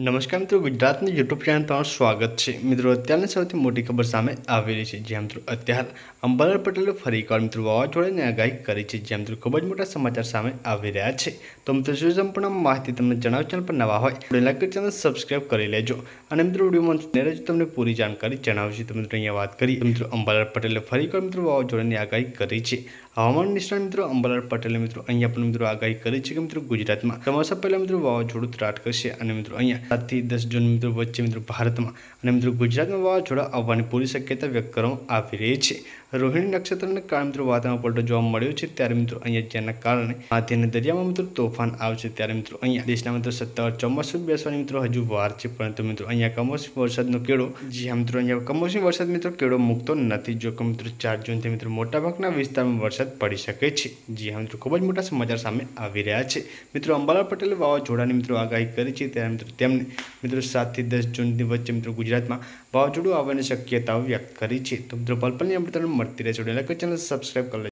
નમસ્કાર મિત્રો ગુજરાતની યુટ્યુબ ચેનલ તમારું સ્વાગત છે મિત્રો અત્યારની સૌથી મોટી ખબર સામે આવેલી છે જ્યાં મિત્રો અત્યાર અંબાલાલ પટેલે ફરી એકવાર મિત્રો વાવાઝોડાની આગાહી કરી છે જ્યાં મિત્રો ખૂબ જ મોટા સમાચાર સામે આવી રહ્યા છે તો મિત્રો શું સંપૂર્ણ માહિતી તમને જણાવ ચેનલ પર નવા હોય લાઈક ચેનલ સબસ્ક્રાઈબ કરી લેજો અને મિત્રો વિડીયોમાં ત્યારે જ તમને પૂરી જાણકારી જણાવશે તો મિત્રો અહીંયા વાત કરી મિત્રો અંબાલાલ પટેલે ફરી એકવાર મિત્રો વાવાઝોડાની આગાહી કરી છે હવામાન નિષ્ણાત મિત્રો, અંબાલાલ પટેલે મિત્રો, અહીંયા પણ મિત્રો આગાહી કરી છે કે મિત્રો ગુજરાતમાં ચોમાસા પહેલા મિત્રો વાવાઝોડું ત્રાટ કરશે અને મિત્રો અહીંયા સાતથી દસ જૂન મિત્રો વચ્ચે મિત્રો ભારતમાં અને મિત્રો ગુજરાતમાં વાવાઝોડા આવવાની પૂરી શક્યતા વ્યક્ત કરવામાં આવી રહી છે. રોહિણી નક્ષત્રને કારણે મિત્રો વાતાવરણ પલટો જોવા મળ્યો છે, ત્યારે મિત્રો અહીંયા જેના કારણે અને દરિયામાં મિત્રો તોફાન આવશે, ત્યારે મિત્રો અહીંયા દેશના મિત્રો સત્તાવાર ચોમાસું બેસવાની મિત્રો હજુ વાર છે, પરંતુ મિત્રો અહીંયા કમોસમી વરસાદનો કેળો, જે મિત્રો અહીંયા કમોસમી વરસાદ મિત્રો કેળો મૂકતો નથી. જો કે મિત્રો ચાર જૂનથી મિત્રો મોટાભાગના વિસ્તારમાં વરસાદ પડી શકે છે જી હા મિત્રો ખૂબ જ મોટા સમાચાર સામે આવી રહ્યા છે મિત્રો અંબાલાલ પટેલે વાવાઝોડાની મિત્રો આગાહી કરી છે ત્યારે મિત્રો તેમને મિત્રો સાતથી દસ જૂનની વચ્ચે મિત્રો ગુજરાતમાં વાવાઝોડું આવવાની શક્યતાઓ વ્યક્ત કરી છે તો મિત્રો પલપલની અમૃત મળતી રહેશે એટલે ચેનલ સબસ્ક્રાઈબ કરી